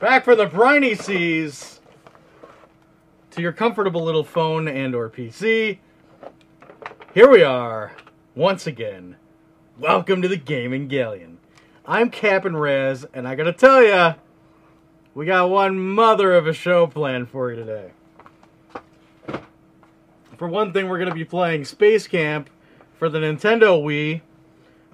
Back from the briny seas to your comfortable little phone and or PC. Here we are, once again. Welcome to the Gaming Galleon. I'm Cap'n Raz, and I gotta tell ya, we got one mother of a show planned for you today. For one thing, we're gonna be playing Space Camp for the Nintendo Wii.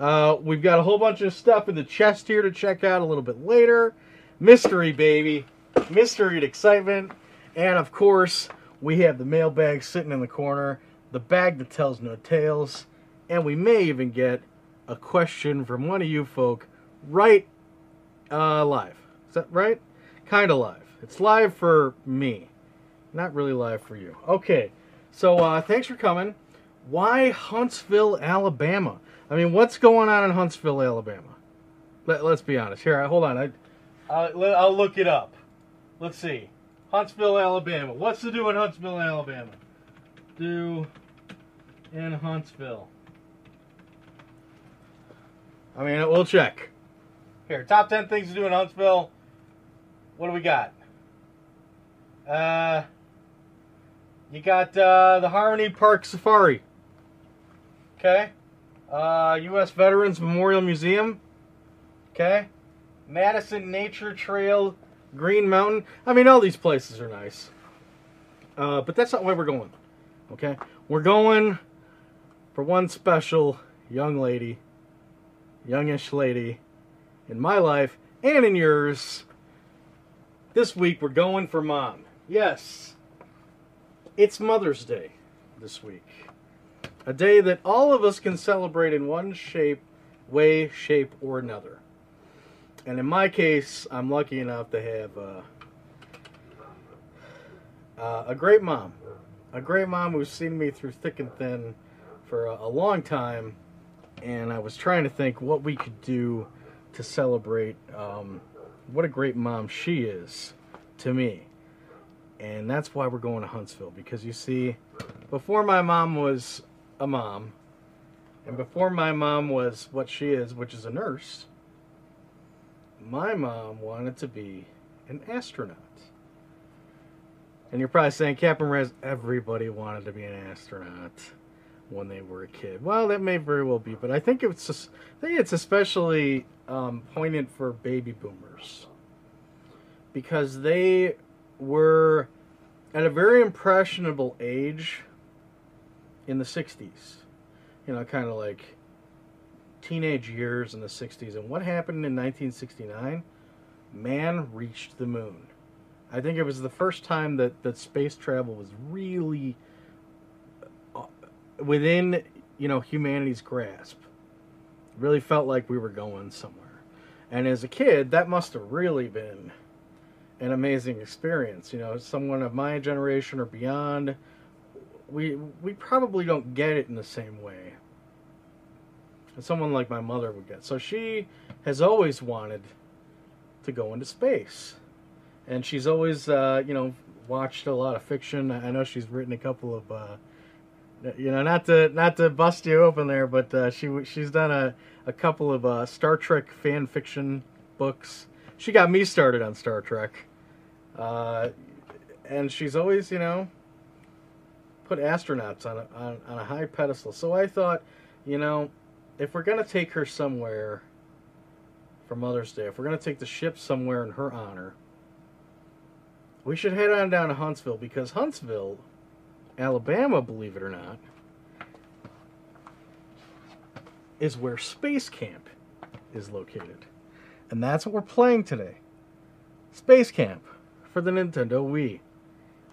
Uh, we've got a whole bunch of stuff in the chest here to check out a little bit later. Mystery, baby. Mystery and excitement. And of course, we have the mailbag sitting in the corner, the bag that tells no tales, and we may even get a question from one of you folk right uh, live. Is that right? Kind of live. It's live for me, not really live for you. Okay, so uh, thanks for coming. Why Huntsville, Alabama? I mean, what's going on in Huntsville, Alabama? Let, us be honest. Here, hold on. I, I'll, I'll look it up. Let's see. Huntsville, Alabama. What's to do in Huntsville, Alabama? Do in Huntsville. I mean, we'll check. Here, top 10 things to do in Huntsville. What do we got? Uh, you got uh, the Harmony Park Safari. Okay. Uh, U.S. Veterans Memorial Museum. Okay. Madison Nature Trail, Green Mountain. I mean, all these places are nice. Uh, but that's not why we're going. Okay? We're going for one special young lady, youngish lady in my life and in yours. This week we're going for mom. Yes, it's Mother's Day this week. A day that all of us can celebrate in one shape, way, shape, or another. And in my case, I'm lucky enough to have uh, uh, a great mom. A great mom who's seen me through thick and thin for a, a long time. And I was trying to think what we could do to celebrate um, what a great mom she is to me. And that's why we're going to Huntsville. Because you see, before my mom was a mom, and before my mom was what she is, which is a nurse, my mom wanted to be an astronaut. And you're probably saying, Captain Raz, everybody wanted to be an astronaut when they were a kid. Well, that may very well be, but I think it's just, I think it's especially um, poignant for baby boomers because they were at a very impressionable age in the 60s. You know, kind of like teenage years in the 60s. And what happened in 1969? Man reached the moon. I think it was the first time that, that space travel was really uh, within, you know, humanity's grasp. It really felt like we were going somewhere. And as a kid, that must have really been an amazing experience. You know, someone of my generation or beyond, we we probably don't get it in the same way someone like my mother would get. So she has always wanted to go into space, and she's always, uh, you know, watched a lot of fiction. I know she's written a couple of, uh, you know, not to not to bust you open there, but uh, she she's done a a couple of uh, Star Trek fan fiction books. She got me started on Star Trek, uh, and she's always, you know, put astronauts on a, on, on a high pedestal. So I thought, you know, if we're going to take her somewhere for Mother's Day, if we're going to take the ship somewhere in her honor, we should head on down to Huntsville because Huntsville, Alabama, believe it or not, is where Space Camp is located. And that's what we're playing today. Space Camp for the Nintendo Wii.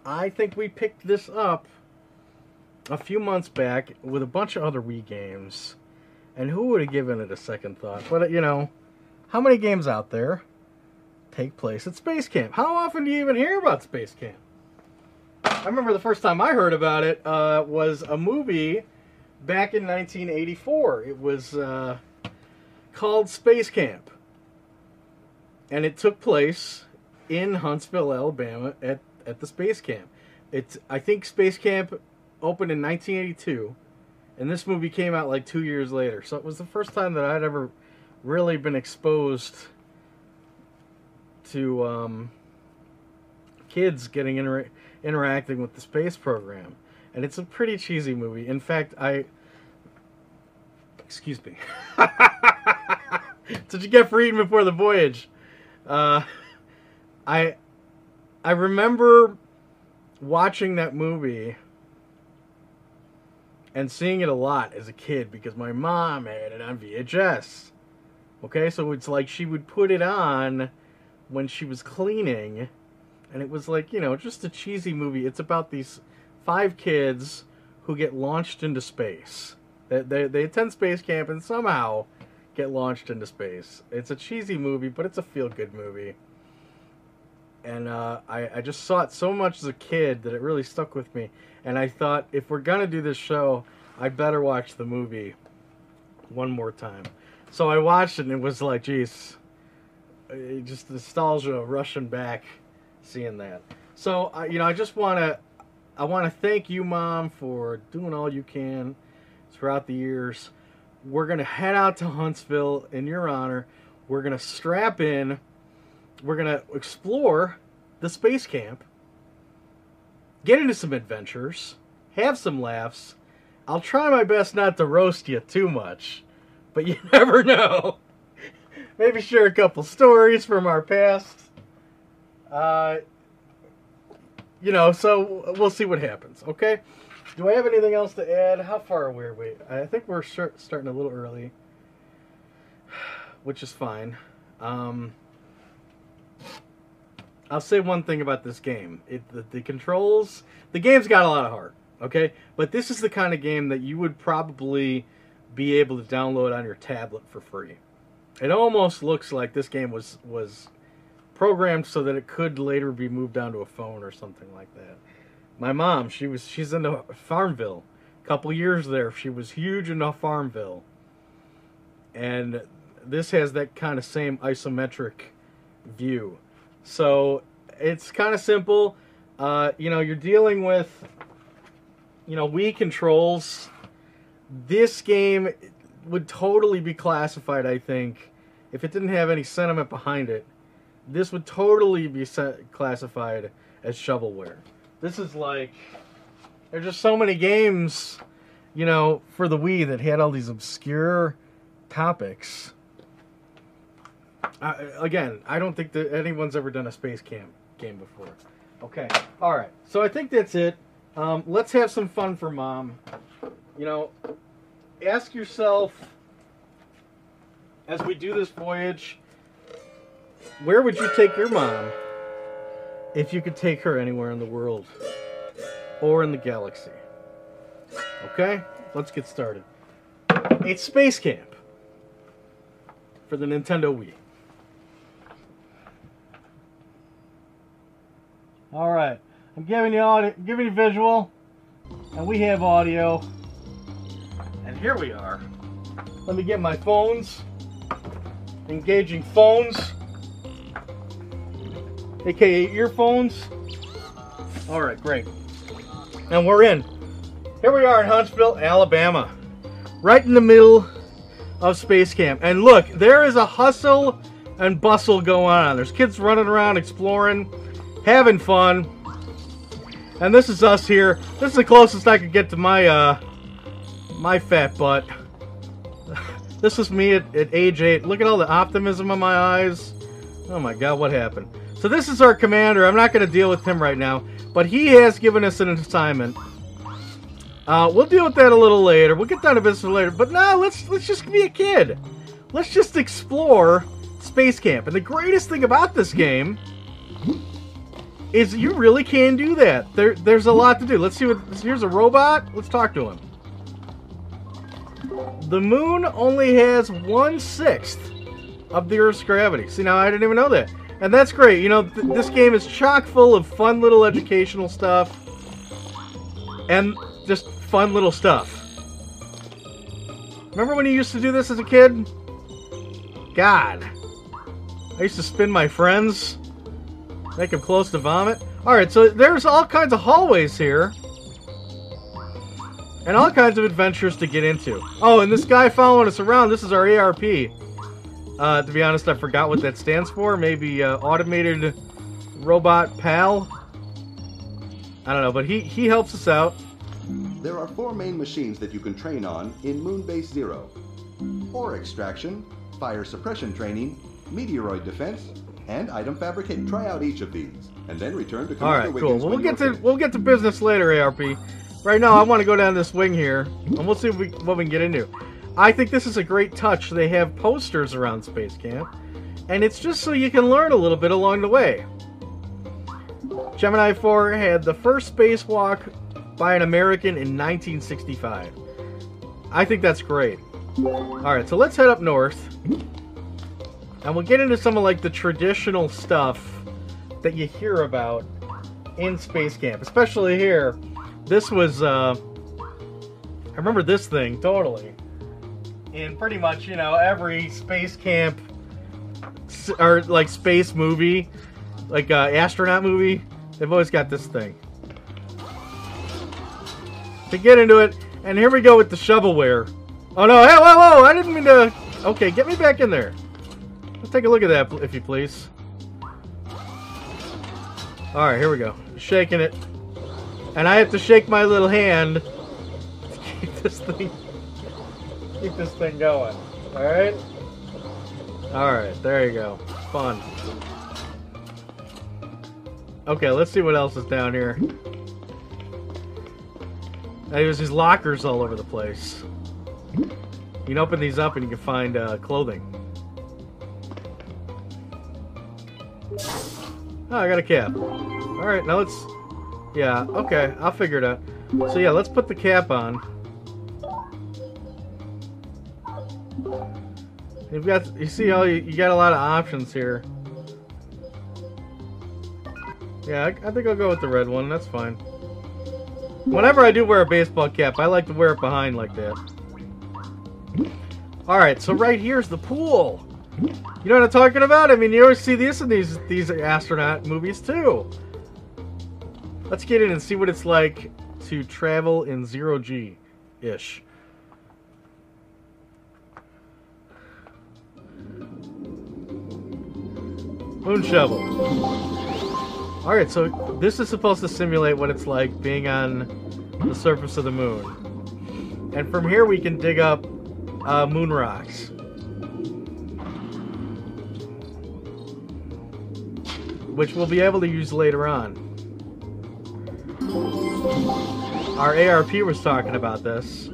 I think we picked this up a few months back with a bunch of other Wii games and who would have given it a second thought? But, you know, how many games out there take place at Space Camp? How often do you even hear about Space Camp? I remember the first time I heard about it uh, was a movie back in 1984. It was uh, called Space Camp. And it took place in Huntsville, Alabama at, at the Space Camp. It's, I think Space Camp opened in 1982 and this movie came out like two years later. So it was the first time that I'd ever really been exposed to um, kids getting inter- interacting with the space program, and it's a pretty cheesy movie. In fact, I excuse me. Did you get for eating before the voyage? Uh, I I remember watching that movie and seeing it a lot as a kid because my mom had it on VHS. Okay, so it's like she would put it on when she was cleaning, and it was like, you know, just a cheesy movie. It's about these five kids who get launched into space. They, they, they attend space camp and somehow get launched into space. It's a cheesy movie, but it's a feel good movie. And uh, I, I just saw it so much as a kid that it really stuck with me. And I thought, if we're to do this show, I better watch the movie one more time. So I watched it and it was like, geez, uh, just nostalgia rushing back seeing that. So, uh, you know, I just want to. I want to thank you, Mom, for doing all you can throughout the years. We're to head out to Huntsville in your honor. We're to strap in. We're going to explore the space camp, get into some adventures, have some laughs. I'll try my best not to roast you too much, but you never know. Maybe share a couple stories from our past. Uh, you know, so we'll see what happens, okay? Do I have anything else to add? How far away are we? I think we're starting a little early, which is fine. Um, I'll say one thing about this game: it the, the controls. The game's got a lot of heart, okay, but this is the kind of game that you would probably be able to download on your tablet for free. It almost looks like this game was was programmed so that it could later be moved down to a phone or something like that. My mom, she was she's in Farmville. A couple years there, she was huge in Farmville. And this has that kind of same isometric view. So it's kind of simple. Uh, you know, you're dealing with, you know, Wii controls. This game would totally be classified, I think, if it didn't have any sentiment behind it. This would totally be classified as shovelware. This is like, there's just so many games, you know, for the Wii that had all these obscure topics again, I don't think that anyone's ever done a space camp game before. Okay, all right. So I think that's it. Um, let's have some fun for mom. You know, ask yourself as we do this voyage, where would you take your mom if you could take her anywhere in the world or in the galaxy? Okay, let's get started. It's Space Camp for the Nintendo Wii. All right, I'm giving you audio, giving you visual, and we have audio. And here we are. Let me get my phones. Engaging phones, aka earphones. All right, great. And we're in. Here we are in Huntsville, Alabama, right in the middle of space camp. And look, there is a hustle and bustle going on. There's kids running around exploring having fun. And this is us here. This is the closest I could get to my, uh, my fat butt. this is me at, at age 8. Look at all the optimism in my eyes. Oh my god, what happened? So this is our commander. I'm not going to deal with him right now. But he has given us an assignment. Uh, we'll deal with that a little later. We'll get down to business later. But now let's let's just be a kid. Let's just explore Space Camp. And the greatest thing about this game is you really can do that. There, there's a lot to do. Let's see what. Here's a robot. Let's talk to him. The moon only has one sixth of the Earth's gravity. See, now I didn't even know that, and that's great. You know, th this game is chock full of fun little educational stuff, and just fun little stuff. Remember when you used to do this as a kid? God, I used to spin my friends Make him close to vomit. Alright, so there's all kinds of hallways here. And all kinds of adventures to get into. Oh, and this guy following us around, this is our ARP. Uh, to be honest, I forgot what that stands for. Maybe uh, automated robot pal. I don't know, but he he helps us out. There are four main machines that you can train on in Moonbase Zero. Ore extraction, fire suppression training, meteoroid defense, and item fabricate. Try out each of these, and then return to All Commander right, cool. Well, we'll get to we'll get to business later, ARP. Right now, I want to go down this wing here, and we'll see if we, what we can get into. I think this is a great touch. They have posters around Space Camp, and it's just so you can learn a little bit along the way. Gemini 4 had the first spacewalk by an American in 1965. I think that's great. All right, so let's head up north, and we'll get into some of like the traditional stuff that you hear about in Space Camp, especially here. This was, uh, I remember this thing totally. In pretty much, you know, every Space Camp or like space movie, like uh, astronaut movie, they've always got this thing. To get into it, and here we go with the shovelware. Oh no! Hey, whoa, whoa! I didn't mean to. Okay, get me back in there. Let's take a look at that, if you please. All right, here we go. Shaking it, and I have to shake my little hand to keep this thing, keep this thing going. All right. All right, there you go. Fun. Okay, let's see what else is down here. There's these lockers all over the place. You can open these up and you can find uh, clothing. Oh, I got a cap. Alright, now let's... Yeah, okay, I'll figure it out. So yeah, let's put the cap on. You've got, you see how you, you got a lot of options here. Yeah, I, I think I'll go with the red one, that's fine. Whenever I do wear a baseball cap, I like to wear it behind like that. Alright, so right here's the pool. You know what I'm talking about? I mean, you always see this in these these astronaut movies too. Let's get in and see what it's like to travel in zero G ish. Moon shovel. Alright, so this is supposed to simulate what it's like being on the surface of the moon. And from here we can dig up uh, moon rocks. Which we'll be able to use later on. Our ARP was talking about this.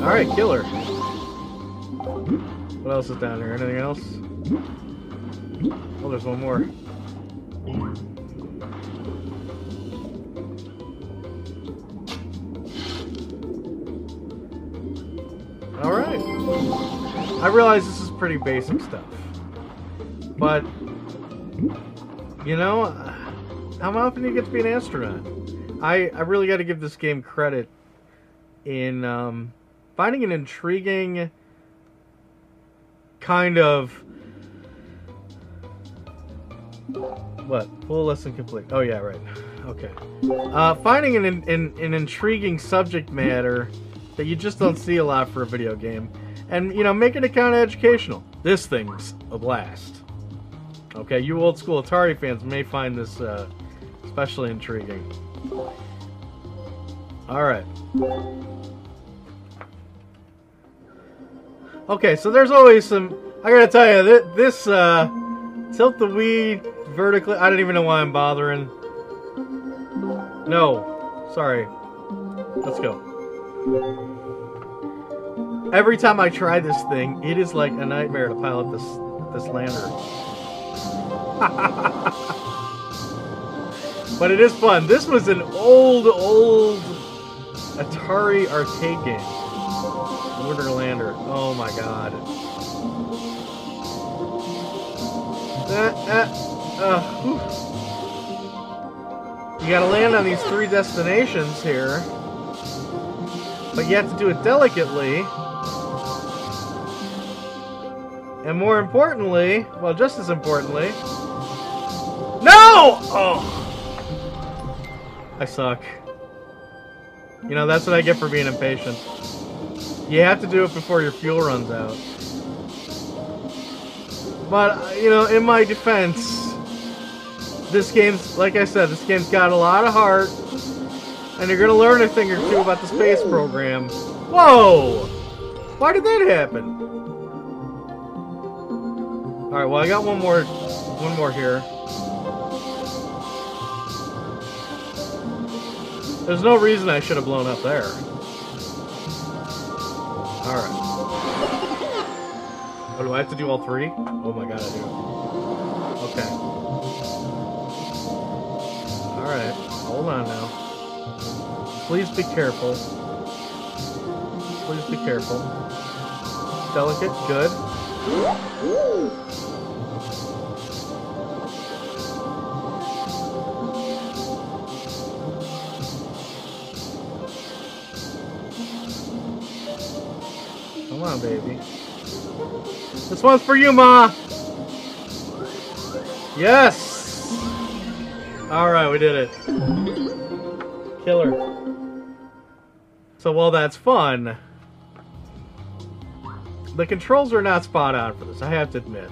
Alright, killer. What else is down here? Anything else? Oh, there's one more. I realize this is pretty basic stuff. But, you know, how often do you get to be an astronaut? I, I really got to give this game credit in um, finding an intriguing kind of what? Full lesson complete. Oh yeah right. Okay. Uh, finding an, an, an intriguing subject matter that you just don't see a lot for a video game and you know it kind of educational this thing's a blast okay you old school atari fans may find this uh, especially intriguing all right Okay, so there's always some. I gotta tell you, this, this uh, tilt the Wii vertically. I don't even know why I'm bothering. No, sorry. Let's go. Every time I try this thing, it is like a nightmare to pilot this this lander. but it is fun. This was an old, old Atari arcade game. Lunar Lander. Oh my god. Uh, uh, uh, you gotta land on these three destinations here. But you have to do it delicately. And more importantly, well, just as importantly. No! Oh! I suck. You know, that's what I get for being impatient. You have to do it before your fuel runs out. But, you know, in my defense, this game's, like I said, this game's got a lot of heart. And you're gonna learn a thing or two about the space program. Whoa! Why did that happen? Alright, well I got one more one more here. There's no reason I should have blown up there. Alright. Oh, do I have to do all three? Oh my god, I do. Okay. Alright, hold on now. Please be careful. Please be careful. Delicate, good. Come on, baby. This one's for you, Ma! Yes! Alright, we did it. Killer. So while that's fun, the controls are not spot on for this, I have to admit.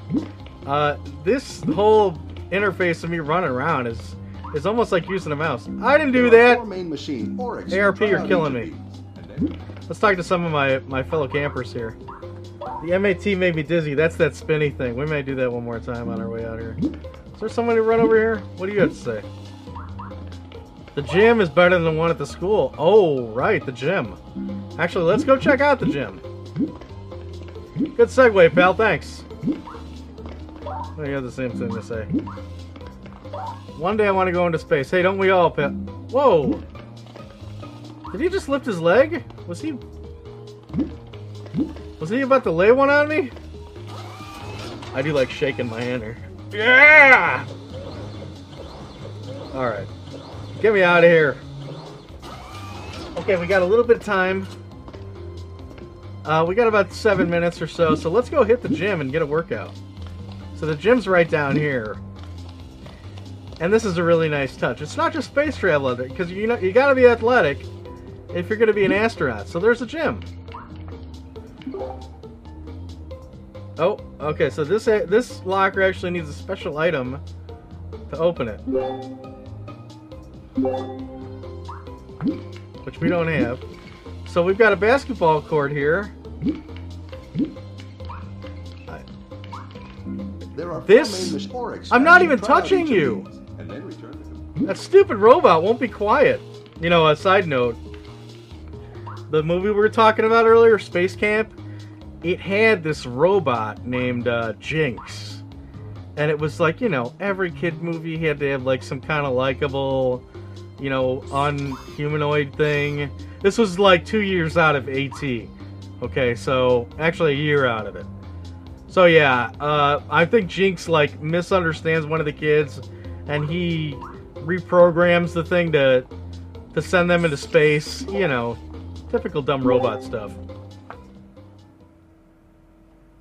Uh, this whole interface of me running around is is almost like using a mouse. I didn't do that! Main machine, ARP, you're killing me. Let's talk to some of my, my fellow campers here. The MAT made me dizzy. That's that spinny thing. We may do that one more time on our way out here. Is there someone to run over here? What do you have to say? The gym is better than the one at the school. Oh, right, the gym. Actually, let's go check out the gym. Good segue, pal. Thanks. I have the same thing to say. One day I want to go into space. Hey, don't we all, pal? Whoa! Did he just lift his leg? Was he... Was he about to lay one on me? I do like shaking my hand. Yeah! Alright. Get me out of here. Okay, we got a little bit of time. Uh, we got about seven minutes or so, so let's go hit the gym and get a workout. So the gym's right down here. And this is a really nice touch. It's not just space travel, because you know you gotta be athletic if you're gonna be an astronaut. So there's a gym. Oh, okay. So this this locker actually needs a special item to open it, which we don't have. So we've got a basketball court here. There are This- four main mach- Oryx, I'm not even touching you. these, and then return the That stupid robot won't be quiet. You know, a side note. The movie we were talking about earlier, Space Camp, it had this robot named uh, Jinx. And it was like, you know, every kid movie had to have like some kind of likable, you know, unhumanoid thing. This was like two years out of AT. Okay, so actually a year out of it. So yeah, uh, I think Jinx like misunderstands one of the kids, and he reprograms the thing to to send them into space. You know, typical dumb robot stuff.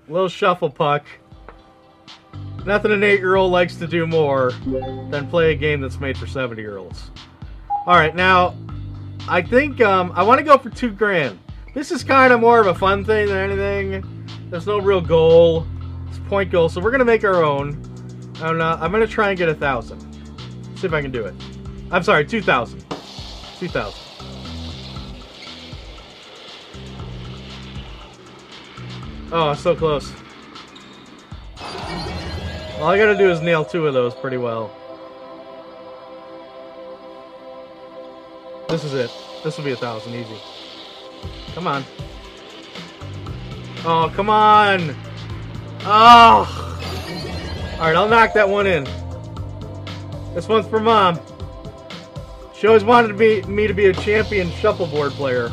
Little shuffle puck. Nothing an eight-year-old likes to do more than play a game that's made for seventy-year-olds. All right, now I think um, I want to go for two grand. This is kind of more of a fun thing than anything. There's no real goal. It's point goal, so we're gonna make our own. Uh, I'm gonna try and get a thousand. See if I can do it. I'm sorry, two thousand. Two thousand. Oh, so close. All I gotta do is nail two of those pretty well. This is it. This will be a thousand easy. Come on. Oh, come on! Ah. Oh! Alright, I'll knock that one in. This one's for mom. She always wanted me to be a champion shuffleboard player.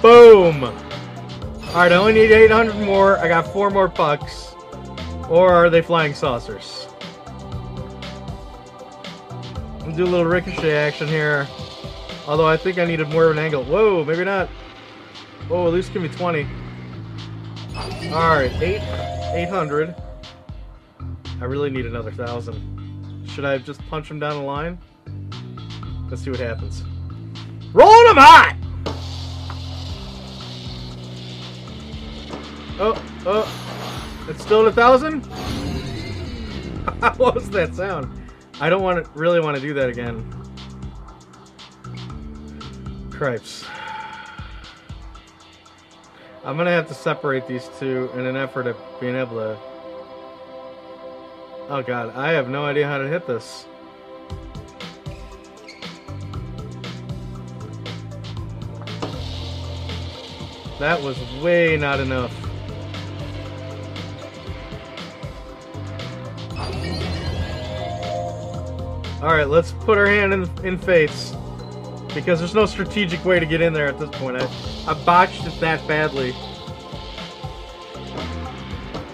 Boom! Alright, I only need 800 more. I got four more pucks. Or are they flying saucers? We'll do a little ricochet action here. Although I think I needed more of an angle. Whoa, maybe not. Whoa, at least give me 20. Alright, 8, 800. I really need another 1,000. Should I just punch him down the line? Let's see what happens. Rolling him hot! Oh, oh. It's still at a thousand? what was that sound? I don't want to really want to do that again. Cripes. I'm gonna have to separate these two in an effort of being able to. Oh god, I have no idea how to hit this. That was way not enough. Alright, let's put our hand in, in face. Because there's no strategic way to get in there at this point. I, I botched it that badly.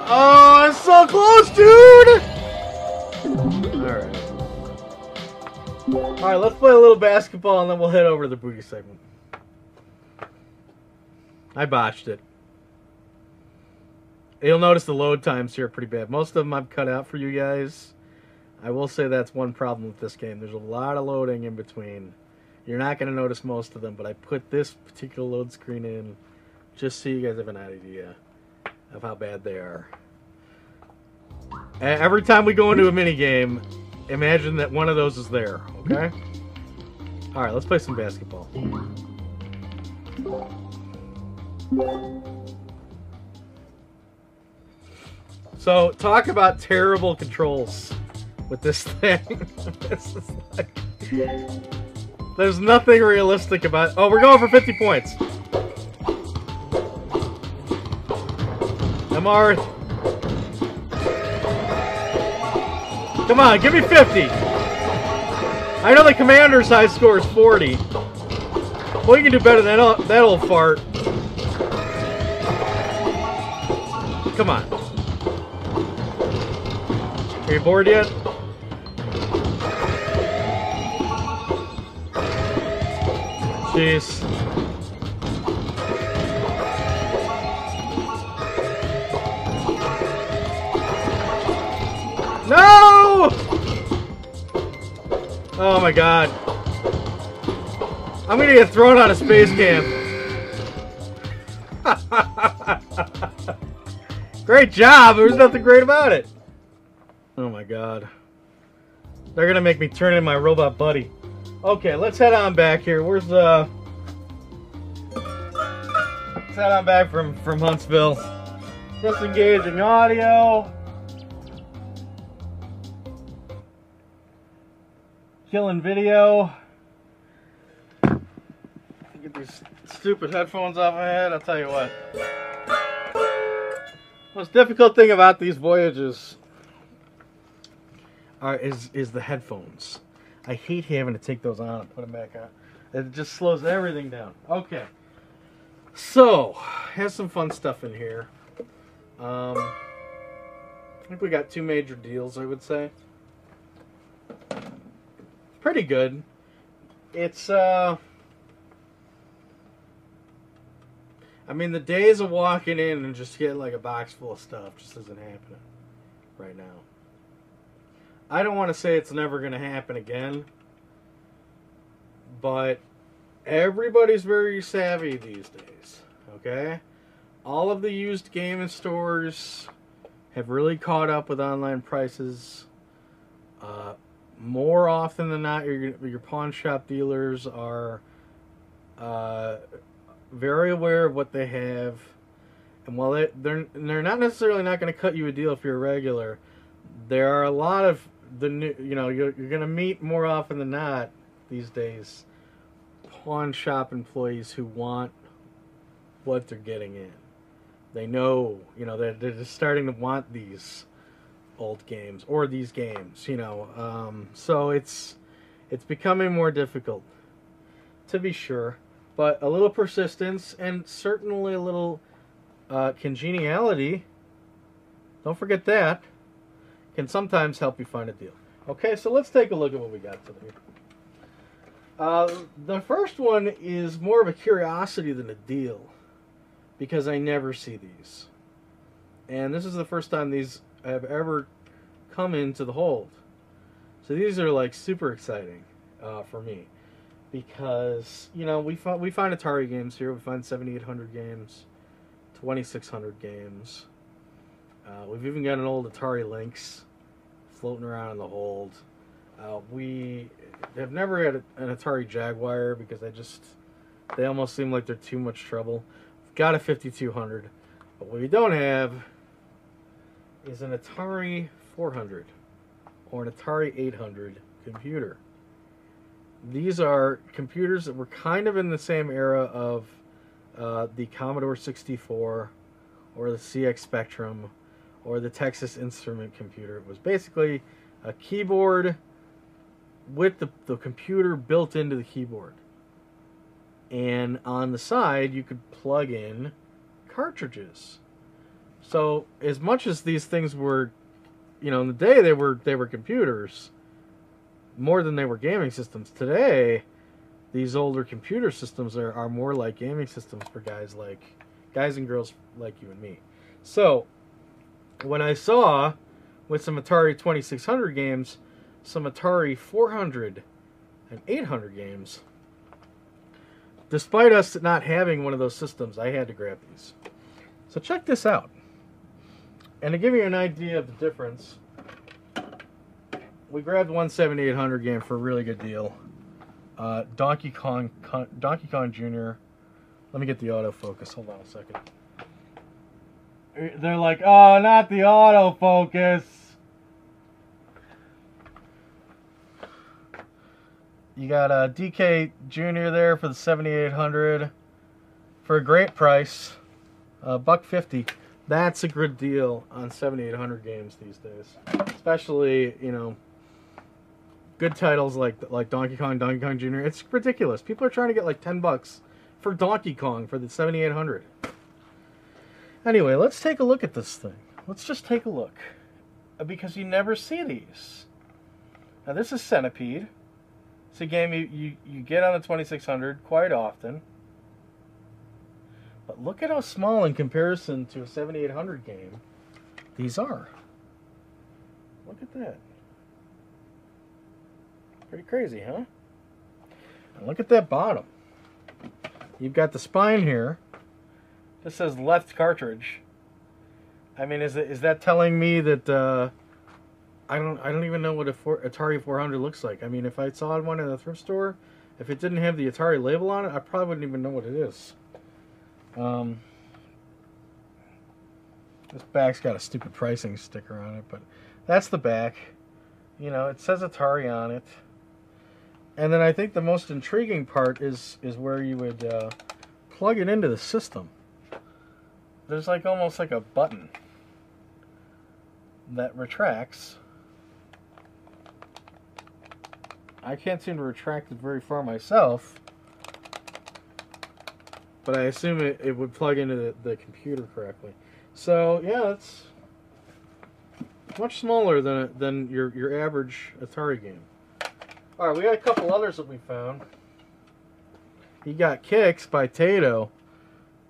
Oh, it's so close, dude! Alright. Alright, let's play a little basketball and then we'll head over to the booty segment. I botched it. You'll notice the load times here are pretty bad. Most of them I've cut out for you guys. I will say that's one problem with this game. There's a lot of loading in between. You're not going to notice most of them, but I put this particular load screen in just so you guys have an idea of how bad they are. Every time we go into a mini game, imagine that one of those is there, okay? Alright, let's play some basketball. So, talk about terrible controls with this thing. this like, there's nothing realistic about. it. Oh, we're going for 50 points. MR. Come on, give me 50. I know the commander's high score is 40. Well, you can do better than that old fart. Come on. Are you bored yet? No! Oh my god. I'm gonna get thrown out of space camp. great job. There's nothing great about it. Oh my god. They're gonna make me turn in my robot buddy. Okay, let's head on back here. Where's uh Let's head on back from from Huntsville. Disengaging audio. Killing video. Get these stupid headphones off my head. I'll tell you what. Most difficult thing about these voyages are is is the headphones. I hate having to take those on and put them back on. It just slows everything down. Okay. So, has some fun stuff in here. Um, I think we got two major deals, I would say. Pretty good. It's, uh... I mean, the days of walking in and just getting like a box full of stuff just isn't happening right now. I don't want to say it's never going to happen again, but everybody's very savvy these days, okay? All of the used gaming stores have really caught up with online prices. Uh, more often than not, your, your pawn shop dealers are uh, very aware of what they have. And while they, they're, they're not necessarily not going to cut you a deal if you're a regular, there are a lot of the new, you know, you're, you're going to meet more often than not these days pawn shop employees who want what they're getting in. They know, you know, they're, they're just starting to want these old games or these games, you know. Um, so it's it's becoming more difficult, to be sure. But a little persistence and certainly a little uh, congeniality. Don't forget that can sometimes help you find a deal. Okay, so let's take a look at what we got today. Uh, the first one is more of a curiosity than a deal because I never see these. And this is the first time these have ever come into the hold. So these are like super exciting uh, for me because you know we find we find Atari games here. We find 7800 games, 2600 games. Uh, we've even got an old Atari Lynx floating around in the hold. Uh, we have never had an Atari Jaguar because they just they almost seem like they're too much trouble. We've got a 5200, but what we don't have is an Atari 400 or an Atari 800 computer. These are computers that were kind of in the same era of uh, the Commodore 64 or the ZX Spectrum or the Texas Instrument computer. It was basically a keyboard with the, the computer built into the keyboard. And on the side, you could plug in cartridges. So, as much as these things were, you know, in the day they were they were computers, more than they were gaming systems. Today, these older computer systems are, are more like gaming systems for guys like guys and girls like you and me. So, when I saw with some Atari 2600 games, some Atari 400 and 800 games, despite us not having one of those systems, I had to grab these. So check this out. And to give you an idea of the difference, we grabbed one 7800 game for a really good deal. Uh, Donkey Kong, Con, Donkey Kong Jr. Let me get the autofocus. Hold on a second. They're like, oh, not the autofocus. You got a uh, DK Jr. there for the 7800 for a great price, uh, buck fifty. That's a good deal on 7800 games these days, especially you know good titles like like Donkey Kong, Donkey Kong Jr. It's ridiculous. People are trying to get like 10 bucks for Donkey Kong for the 7800. Anyway, let's take a look at this thing. Let's just take a look. Uh, because you never see these. Now this is Centipede. It's a game you, you, you get on the 2600 quite often. But look at how small in comparison to a 7800 game these are. Look at that. Pretty crazy, huh? And look at that bottom. You've got the spine here. This says left cartridge. I mean, is it, is that telling me that uh, I don't I don't even know what a Atari 400 looks like? I mean, if I saw one in a thrift store, if it didn't have the Atari label on it, I probably wouldn't even know what it is. Um, this back's got a stupid pricing sticker on it, but that's the back. You know, it says Atari on it. And then I think the most intriguing part is is where you would uh, plug it into the system there's like almost like a button that retracts. I can't seem to retract it very far myself, but I assume it, it would plug into the, the computer correctly. So yeah, it's much smaller than than your your average Atari game. All right, we got a couple others that we found. You got Qix by Taito.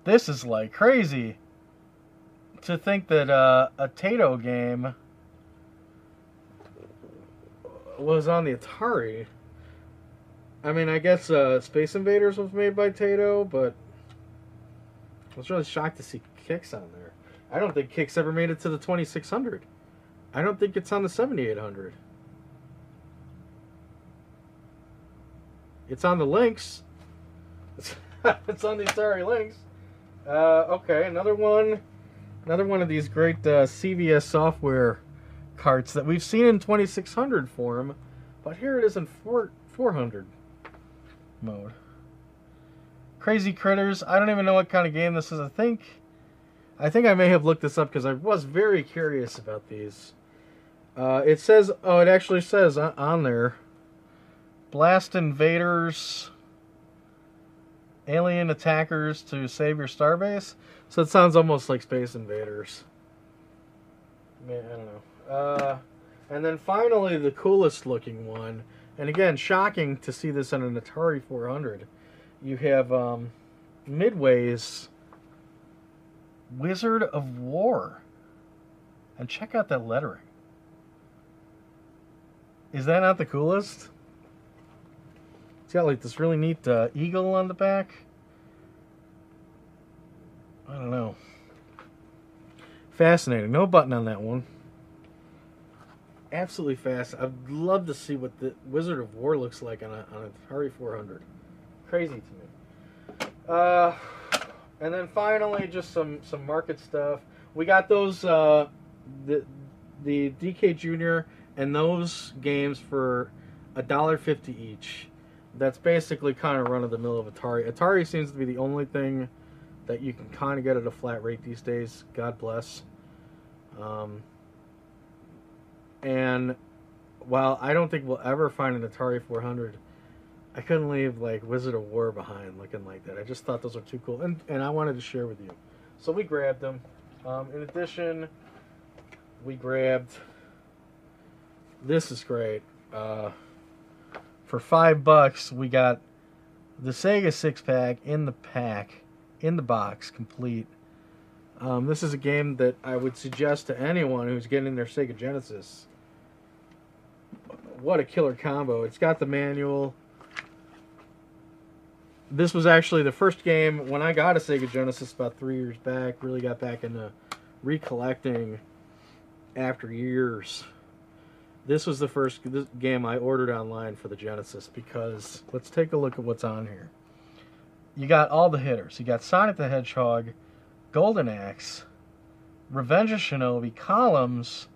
This is like crazy to think that uh, a Taito game was on the Atari. I mean, I guess uh, Space Invaders was made by Taito, but I was really shocked to see Qix on there. I don't think Qix ever made it to the 2600. I don't think it's on the 7800. It's on the Lynx. It's, on the Atari Lynx. Uh, okay, another one. Another one of these great uh, CBS software carts that we've seen in 2600 form, but here it is in 4, 400 mode. Crazy Critters. I don't even know what kind of game this is. I think I think I may have looked this up because I was very curious about these. Uh, it says, oh, it actually says on there, Blast Invaders alien attackers to save your starbase. So it sounds almost like Space Invaders. Man, I don't know. Uh, and then finally, the coolest looking one, and again, shocking to see this on an Atari 400. You have um, Midway's Wizard of Wor. And check out that lettering. Is that not the coolest? It's got like this really neat uh, eagle on the back. I don't know. Fascinating. No button on that one. Absolutely fast. I'd love to see what the Wizard of Wor looks like on a on a Atari 400. Crazy to me. Uh, and then finally, just some some market stuff. We got those uh, the the DK Junior and those games for a dollar fifty each. That's basically kind of run of the mill of Atari. Atari seems to be the only thing that you can kind of get at a flat rate these days. God bless. Um, and while I don't think we'll ever find an Atari 400, I couldn't leave like Wizard of Wor behind looking like that. I just thought those were too cool, and and I wanted to share with you. So we grabbed them. Um, in addition, we grabbed. This is great. Uh, for five bucks, we got the Sega six pack in the pack, in the box, complete. Um, this is a game that I would suggest to anyone who's getting their Sega Genesis. What a killer combo! It's got the manual. This was actually the first game when I got a Sega Genesis about three years back. Really got back into recollecting after years. This was the first game I ordered online for the Genesis because let's take a look at what's on here. You got all the hitters. You got Sonic the Hedgehog, Golden Axe, Revenge of Shinobi, Columns,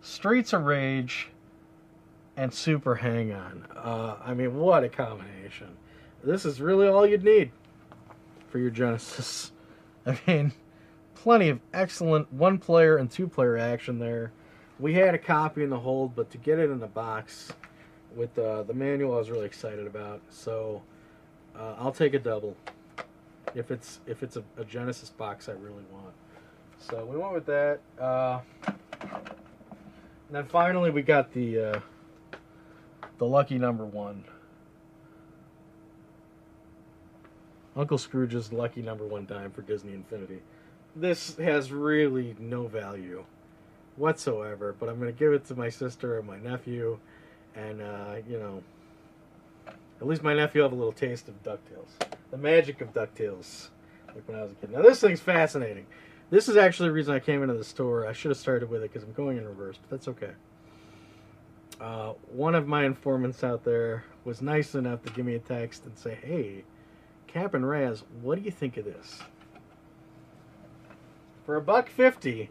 Streets of Rage, and Super Hang On. Uh, I mean, what a combination. This is really all you'd need for your Genesis. I mean, plenty of excellent one player and two player action there. We had a copy in the hold, but to get it in the box with uh, the manual, I was really excited about. So uh, I'll take a double if it's if it's a, a, Genesis box I really want. So we went with that. Uh, and then finally, we got the uh, the lucky number one. Uncle Scrooge's lucky number one dime for Disney Infinity. This has really no value whatsoever, but I'm going to give it to my sister and my nephew, and, uh, you know, at least my nephew have a little taste of DuckTales. The magic of DuckTales, like when I was a kid. Now, this thing's fascinating. This is actually the reason I came into the store. I should have started with it because I'm going in reverse, but that's okay. Uh, one of my informants out there was nice enough to give me a text and say, hey, Captain Raz, what do you think of this? For a buck fifty,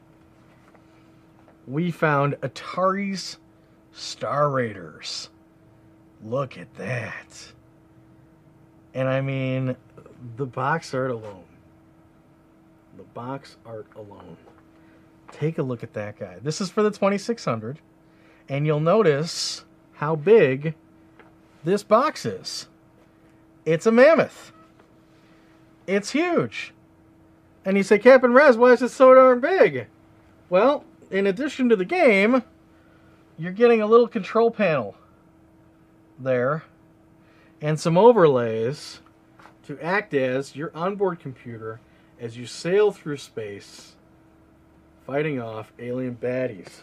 we found Atari's Star Raiders. Look at that. And I mean, the box art alone. The box art alone. Take a look at that guy. This is for the 2600. And you'll notice how big this box is. It's a mammoth. It's huge. And you say, Captain Raz, why is it so darn big? Well, in addition to the game, you're getting a little control panel there and some overlays to act as your onboard computer as you sail through space fighting off alien baddies.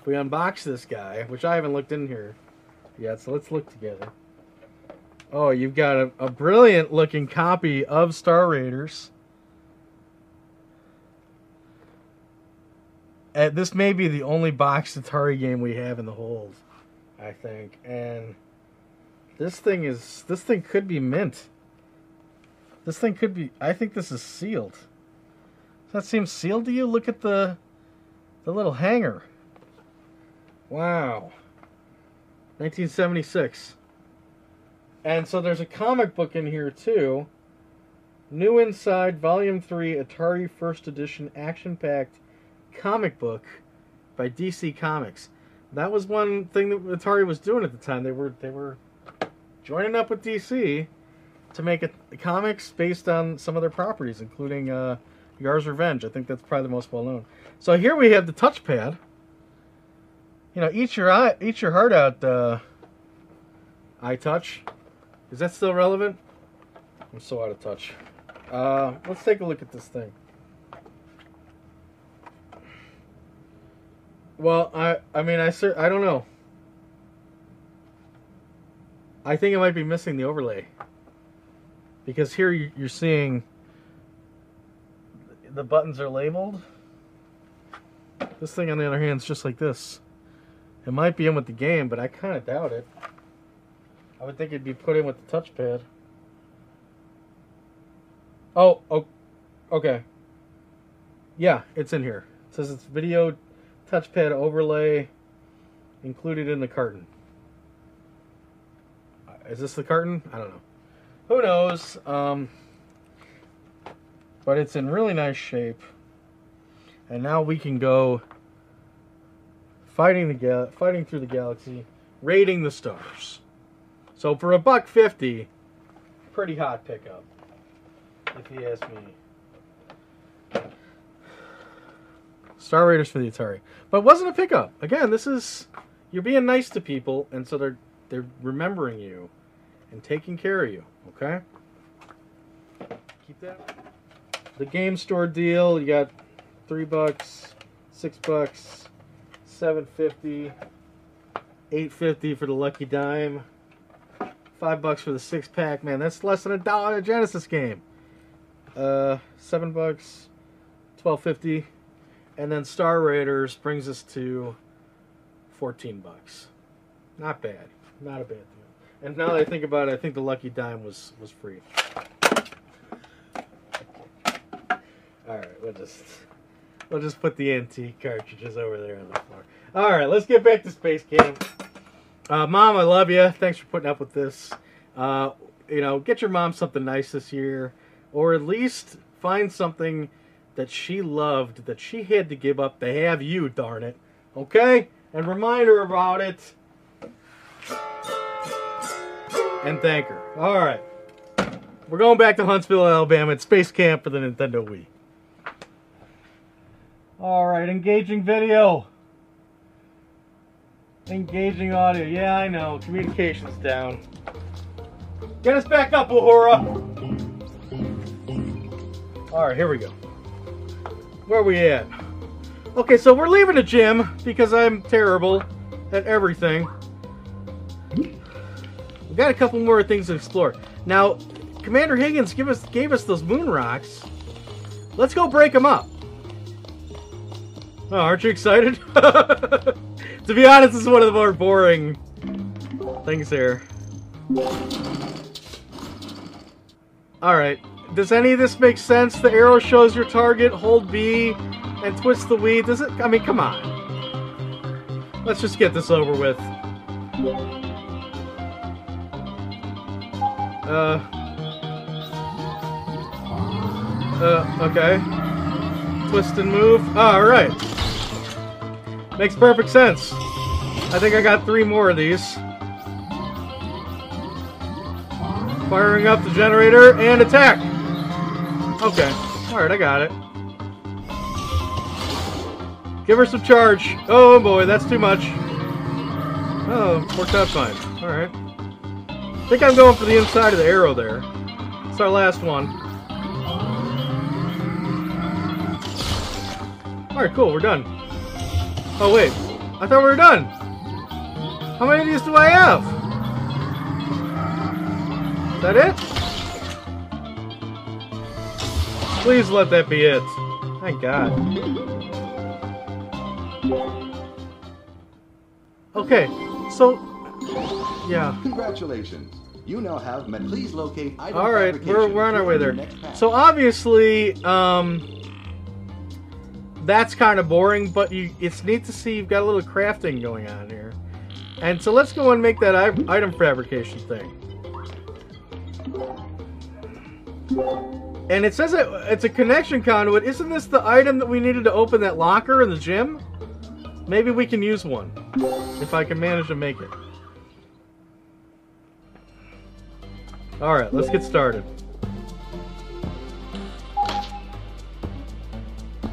If we unbox this guy, which I haven't looked in here yet, so let's look together. Oh, you've got a, a brilliant looking copy of Star Raiders. Uh, this may be the only boxed Atari game we have in the hold, I think. And this thing is this thing could be mint. This thing could be I think this is sealed. Does that seem sealed to you? Look at the the little hanger. Wow. 1976. And so there's a comic book in here too. New Inside Volume 3 Atari First Edition Action Packed comic book by DC Comics. That was one thing that Atari was doing at the time. They were they were joining up with DC to make a, a comics based on some of their properties, including uh, Yar's Revenge. I think that's probably the most well known. So here we have the touchpad. You know, eat your eye, eat your heart out. Uh, touch. is that still relevant? I'm so out of touch. Uh, let's take a look at this thing. Well, I I mean I sir I don't know. I think it might be missing the overlay. Because here you- you're seeing the buttons are labeled. This thing, on the other hand, is just like this. It might be in with the game, but I kind of doubt it. I would think it'd be put in with the touchpad. Oh, oh, okay. Yeah, it's in here. It says it's video touchpad overlay included in the carton. Uh, Is this the carton? I don't know. Who knows? Um, but it's in really nice shape. And now we can go fighting the fighting through the galaxy, raiding the stars. So for a buck fifty, pretty hot pickup, if you ask me. Star Raiders for the Atari, but it wasn't a pickup. Again, this is you're being nice to people, and so they're they're remembering you and taking care of you. Okay. Keep that. The game store deal. You got three bucks, six bucks, seven fifty, eight fifty for the lucky dime, five bucks for the six pack. Man, that's less than a dollar a Genesis game. Uh, seven bucks, twelve fifty, and then Star Raiders brings us to fourteen bucks. Not bad, not a bad deal. And now that I think about it, I think the lucky dime was was free. All right, we'll just we'll just put the antique cartridges over there on the floor. All right, let's get back to Space Camp. Uh, mom, I love you. Thanks for putting up with this. Uh, you know, get your mom something nice this year, or at least find something that she loved that she had to give up to have you. Darn it. Okay, and remind her about it. And thank her. All right. We're going back to Huntsville, Alabama. It's Space Camp for the Nintendo Wii. All right, engaging video. Engaging audio. Yeah, I know. Communication's down. Get us back up, Uhura. All right, here we go. Where are we at? Okay, so we're leaving the gym because I'm terrible at everything. We got a couple more things to explore. Now, Commander Higgins give us gave us those moon rocks. Let's go break them up. Oh, aren't you excited? to be honest, this is one of the more boring things here. Alright. Does any of this make sense? The arrow shows your target, hold B, and twist the Wii. Does it? I mean, come on. Let's just get this over with. Uh. Uh, okay. Twist and move. Alright. Makes perfect sense. I think I got three more of these. Firing up the generator and attack. Okay. Alright, I got it. Give her some charge. Oh boy, that's too much. Oh, worked out fine. Alright. I think I'm going for the inside of the arrow there. It's our last one. Alright, cool, we're done. Oh wait, I thought we were done. How many of these do I have? Is that it? Please let that be it. Thank God. Okay, so yeah. Congratulations. You now have met. Please locate item All right, we're, we're on our way there. your next pass. So obviously, um, that's kind of boring, but you, it's neat to see you've got a little crafting going on here. And so let's go and make that item fabrication thing. And it says it, it's a connection conduit. Isn't this the item that we needed to open that locker in the gym? Maybe we can use one if I can manage to make it. All right, let's get started.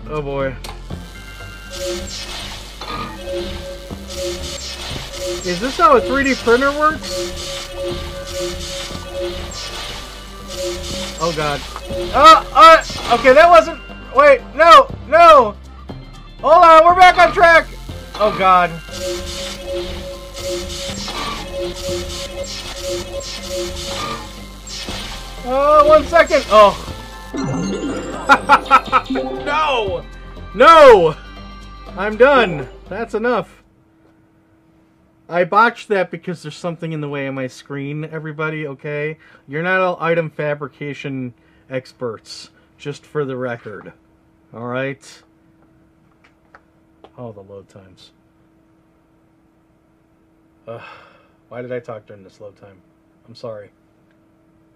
Oh boy. Is this how a 3D printer works? Oh god. Oh, uh, okay, that wasn't. Wait, no, no. Hold on, we're back on track. Oh god. Oh, one second. Oh. no! No! I'm done. That's enough. I botched that because there's something in the way of my screen, everybody, okay? You're not all item fabrication experts, just for the record. Alright? Oh, the load times. Ugh. Why did I talk during this load time? I'm sorry.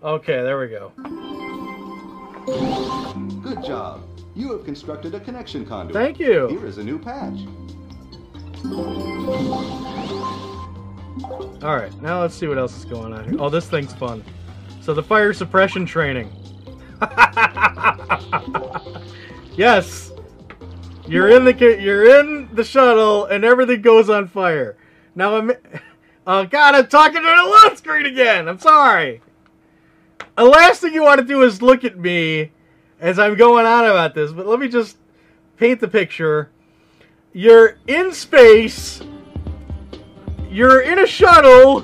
Okay, there we go. Good job. You have constructed a connection conduit. Thank you. Here is a new patch. Alright, now let's see what else is going on here. Oh, this thing's fun. So the fire suppression training. yes. You're in the you're in the shuttle and everything goes on fire. Now I'm Oh god, I'm talking to the load screen again. I'm sorry. The last thing you want to do is look at me as I'm going on about this, but let me just paint the picture. You're in space. You're in a shuttle,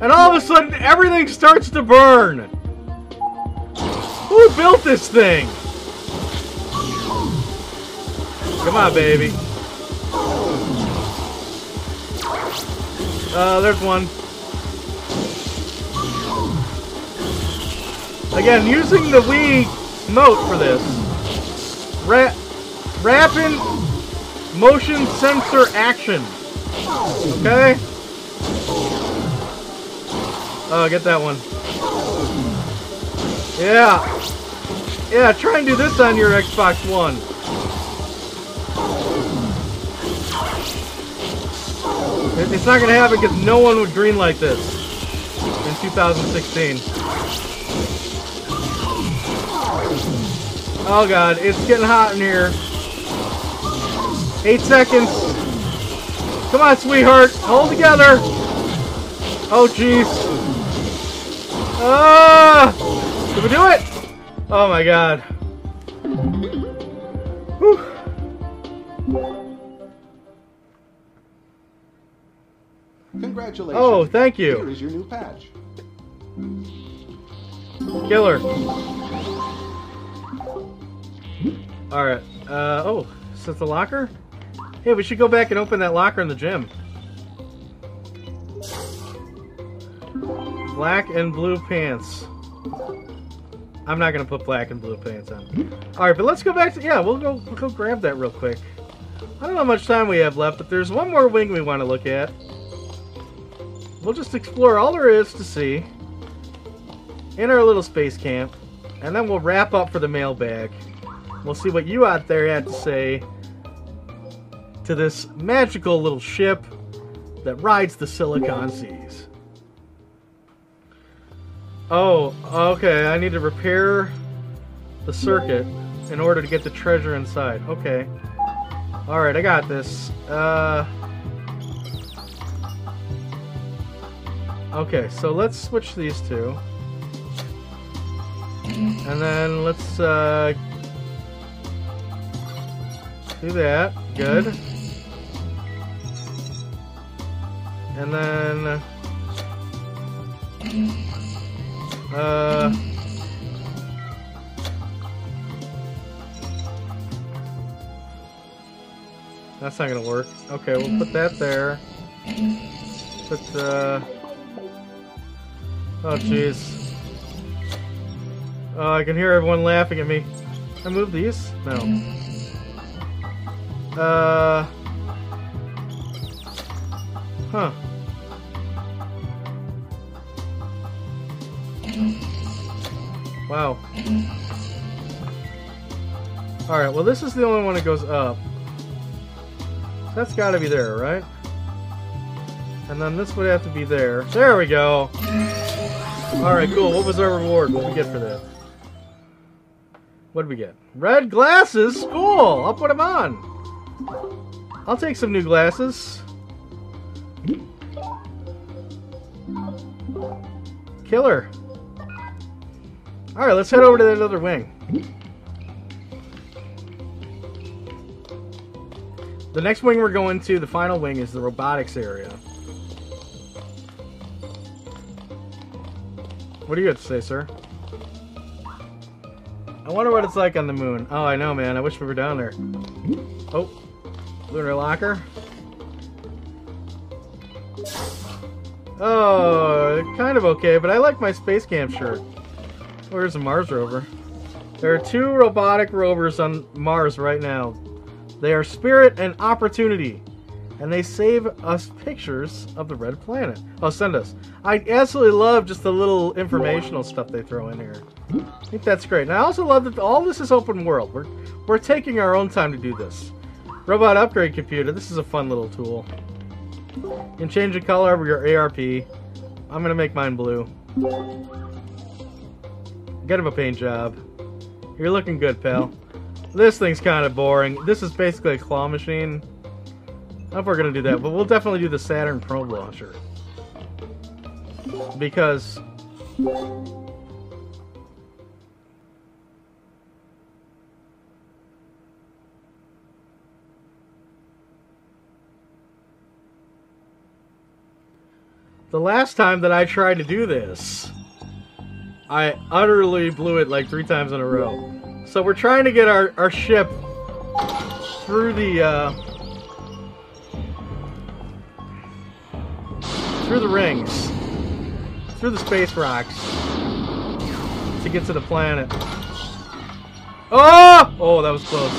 and all of a sudden everything starts to burn. Who built this thing? Come on, baby. Uh, there's one. Again, using the Wii mote for this. Ra rapid motion sensor action. Okay? Oh, get that one. Yeah. Yeah, try and do this on your Xbox One. It's not gonna happen because no one would green like this in 2016. Oh god, it's getting hot in here. Eight seconds. Come on, sweetheart. Hold together. Oh, jeez. Ah! Did we do it? Oh my god. Whew. Congratulations. Oh, thank you. is your new patch. Killer. Alright. Uh, oh, is this the locker? Hey, we should go back and open that locker in the gym. Black and blue pants. I'm not gonna put black and blue pants on. Alright, but let's go back to yeah, we'll go we'll go grab that real quick. I don't know how much time we have left, but there's one more wing we want to look at. We'll just explore all there is to see in our little space camp, and then we'll wrap up for the mailbag. We'll see what you out there had to say to this magical little ship that rides the Silicon Seas. Oh, okay. I need to repair the circuit in order to get the treasure inside. Okay. Alright, I got this. Uh. Okay, so let's switch these two. And then let's uh, do that. Good. And then uh, that's not gonna work. Okay, we'll put that there. Put the. Oh jeez. Oh, I can hear everyone laughing at me. I move these? No. Uh. Huh. Wow. Alright, well this is the only one that goes up. That's gotta be there, right? And then this would have to be there. There we go! Alright, cool. What was our reward? What did we get for that? What did we get? Red glasses? Cool! I'll put them on. I'll take some new glasses. Killer. Alright, let's head over to that other wing. The next wing we're going to, the final wing, is the robotics area. What do you have to say, sir? I wonder what it's like on the moon. Oh, I know, man. I wish we were down there. Oh, lunar locker. Oh, kind of okay, but I like my space camp shirt. Where's the Mars rover? There are two robotic rovers on Mars right now. They are Spirit and Opportunity, and they save us pictures of the red planet. Oh, send us. I absolutely love just the little informational stuff they throw in here. I think that's great. And I also love that all this is open world. We're, we're taking our own time to do this. Robot upgrade computer. This is a fun little tool. You can change the color of your ARP. I'm gonna make mine blue. Get him a paint job. You're looking good, pal. This thing's kind of boring. This is basically a claw machine. I if we're gonna do that, but we'll definitely do the Saturn probe launcher. Because the last time that I tried to do this, I utterly blew it like three times in a row. So we're trying to get our, our ship through the uh, through the rings, through the space rocks to get to the planet. Oh! Oh, that was close.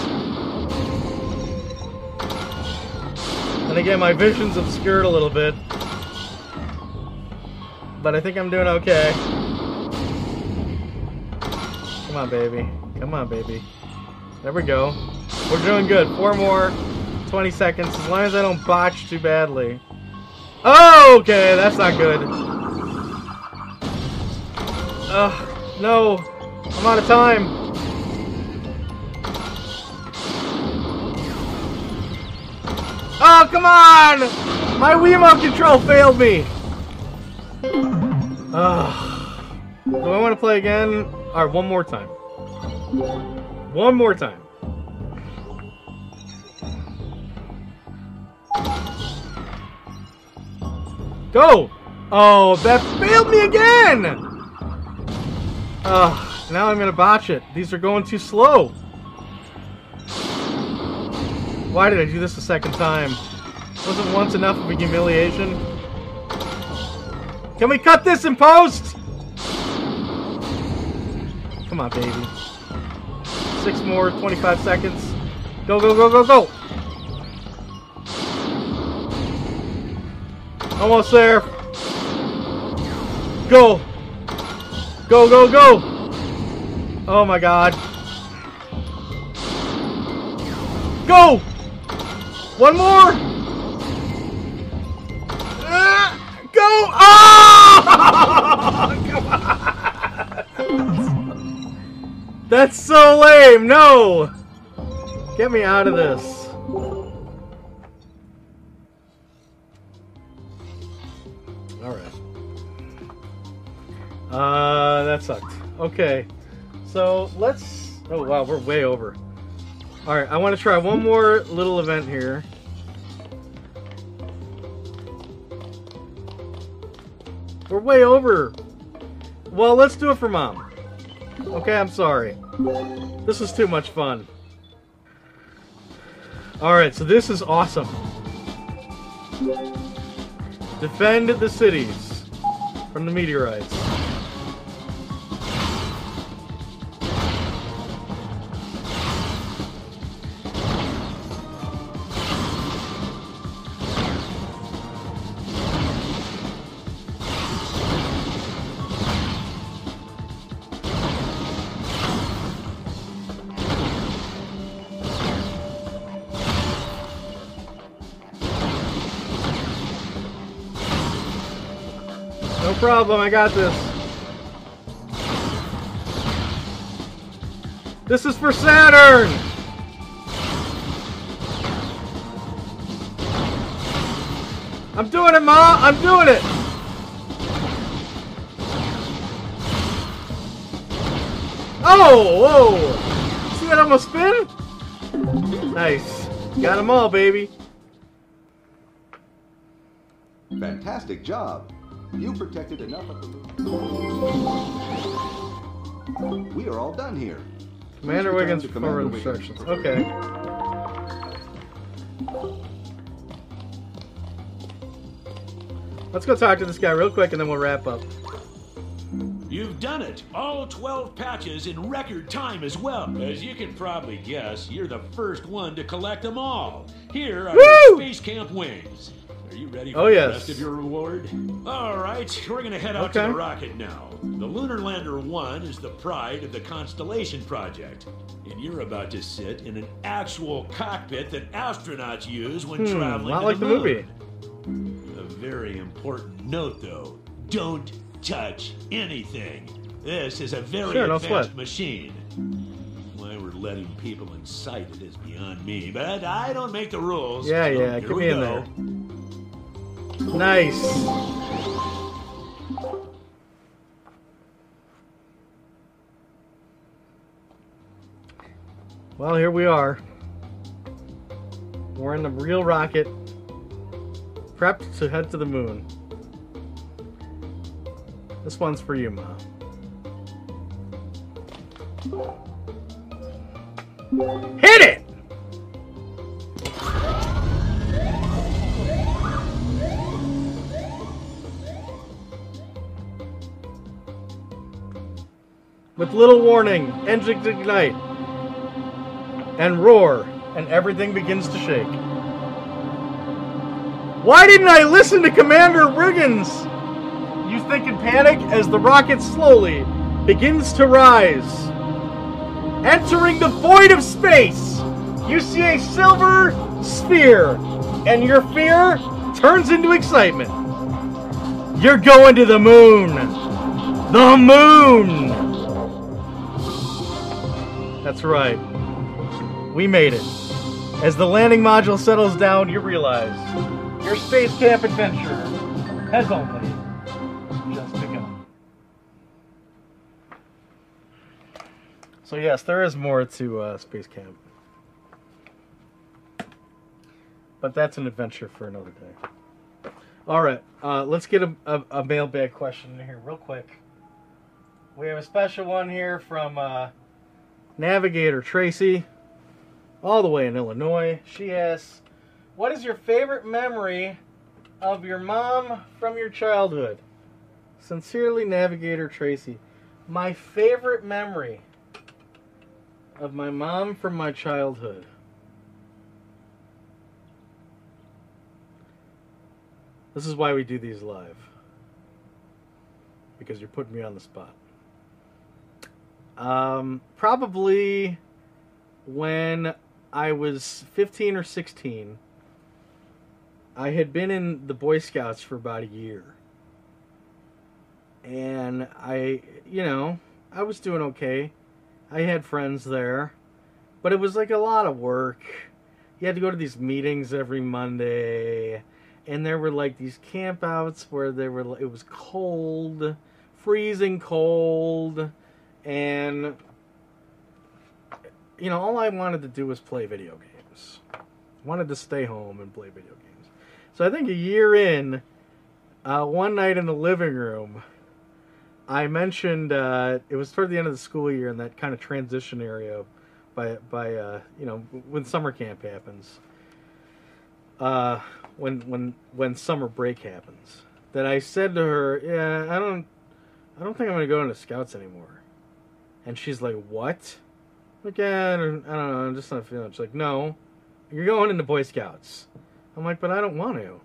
And again, my vision's obscured a little bit. But I think I'm doing okay. Come on, baby. Come on, baby. There we go. We're doing good. Four more. 20 seconds. As long as I don't botch too badly. Oh, okay. That's not good. Ugh. No. I'm out of time. Oh, come on! My Wiimote control failed me! Ugh. Do I want to play again? Alright, one more time. One more time. Go! Oh, that failed me again! Ugh, now I'm gonna botch it. These are going too slow. Why did I do this a second time? Wasn't once enough of a humiliation? Can we cut this in post? Come on, baby. Six more, 25 seconds. Go, go, go, go, go! Almost there. Go! Go, go, go! Oh my god. Go! One more! Ah, go! Oh! Come That's so lame! No! Get me out of this. Alright. Uh, that sucked. Okay. So, let's... Oh, wow, we're way over. Alright, I want to try one more little event here. We're way over. Well, let's do it for mom. Okay, I'm sorry. This is too much fun. Alright, so this is awesome. Defend the cities from the meteorites. Problem, I got this. This is for Saturn! I'm doing it, Ma! I'm doing it! Oh! Whoa! See that almost spin? Nice. Got them all, baby. Fantastic job. You protected enough of the. We are all done here. Commander Wiggins to for instructions. Okay. Let's go talk to this guy real quick and then we'll wrap up. You've done it! All 12 patches in record time as well. As you can probably guess, you're the first one to collect them all. Here are Woo! your Space Camp wings. Are you ready for Oh, the yes. rest of your reward? All right, we're gonna head out to the rocket now. The Lunar Lander 1 is the pride of the Constellation Project. And you're about to sit in an actual cockpit that astronauts use when Hmm, traveling not to like the moon. movie. A very important note, though. Don't touch anything. This is a very Sure, advanced sweat. machine. Why we're letting people inside it is beyond me, but I don't make the rules. Yeah, so yeah, here get me in go. there. Nice. Well, here we are. We're in the real rocket, prepped to head to the moon. This one's for you, Ma. Hit it! With little warning, engines ignite and roar, and everything begins to shake. Why didn't I listen to Commander Riggins? You think in panic as the rocket slowly begins to rise. Entering the void of space, you see a silver sphere, and your fear turns into excitement. You're going to the moon! The moon! That's right. We made it. As the landing module settles down, you realize your space camp adventure has only just begun. So yes, there is more to uh, space camp, but that's an adventure for another day. All right, uh, let's get a, a, a mailbag question in here real quick. We have a special one here from uh, Navigator Tracy, all the way in Illinois. She asks, "What is your favorite memory of your mom from your childhood?" Sincerely, Navigator Tracy. My favorite memory of my mom from my childhood. This is why we do these live. Because you're putting me on the spot. Um, probably when I was 15 or 16, I had been in the Boy Scouts for about a year. And I, you know, I was doing okay. I had friends there. But it was like a lot of work. You had to go to these meetings every Monday. And there were like these campouts where they were it was cold, freezing cold, and you know, all I wanted to do was play video games. I wanted to stay home and play video games. So I think a year in, uh, one night in the living room, I mentioned uh, it was toward the end of the school year in that kind of transition area by by uh, you know when summer camp happens. Uh, when when when summer break happens, that I said to her, "Yeah, I don't, I don't think I'm gonna go into scouts anymore." And she's like, "What?" Like, yeah, I don't, know. I'm just not feeling. it." She's like, "No, you're going into Boy Scouts." I'm like, "But I don't want to."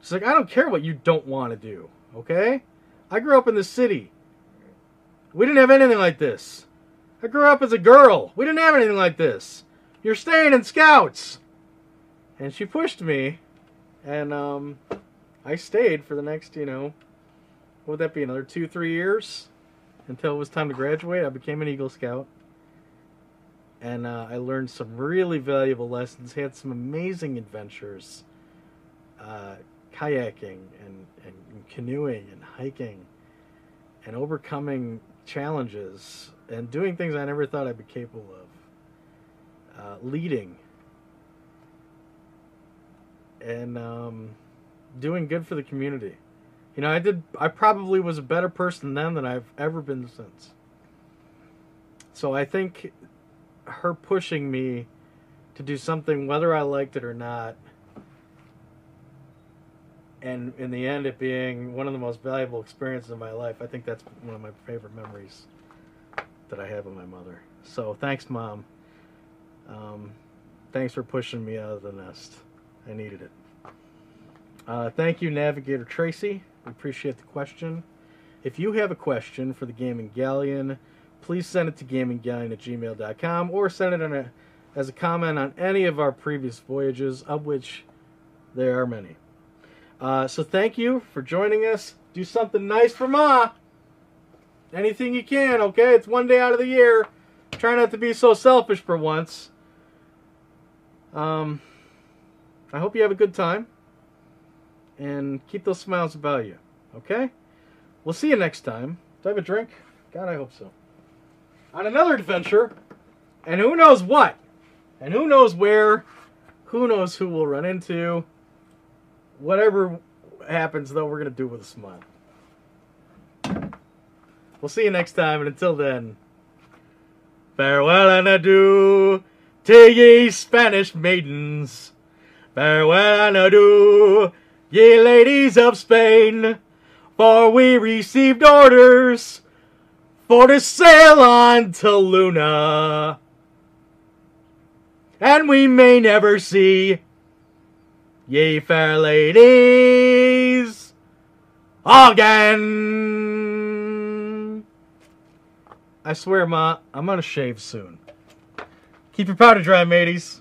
She's like, "I don't care what you don't want to do. Okay? I grew up in the city. We didn't have anything like this. I grew up as a girl. We didn't have anything like this. You're staying in Scouts." And she pushed me, and um, I stayed for the next, you know, what would that be, another two, three years? Until it was time to graduate, I became an Eagle Scout. And uh, I learned some really valuable lessons, had some amazing adventures, uh, kayaking and, and canoeing and hiking, and overcoming challenges and doing things I never thought I'd be capable of. Uh, leading and um, doing good for the community. You know, I did. I probably was a better person then than I've ever been since. So I think her pushing me to do something, whether I liked it or not, and in the end, it being one of the most valuable experiences of my life. I think that's one of my favorite memories that I have of my mother. So thanks, mom. Um, thanks for pushing me out of the nest. I needed it. Uh, thank you, Navigator Tracy. We appreciate the question. If you have a question for the Gaming Galleon, please send it to gaminggalleon at gmail.com or send it a, as a comment on any of our previous voyages, of which there are many. Uh, so thank you for joining us. Do something nice for Ma. Anything you can, okay? It's one day out of the year. Try not to be so selfish for once. Um, I hope you have a good time. And keep those smiles about you, okay? We'll see you next time. Do I have a drink? God, I hope so. On another adventure, and who knows what, and who knows where, who knows who we'll run into. Whatever happens, though, we're going to do it with a smile. We'll see you next time, and until then, farewell and adieu to ye Spanish maidens. Farewell and adieu, ye ladies of Spain, for we received orders for to sail on to Luna. And we may never see ye fair ladies again. I swear, Ma, I'm gonna shave soon. Keep your powder dry, mateys.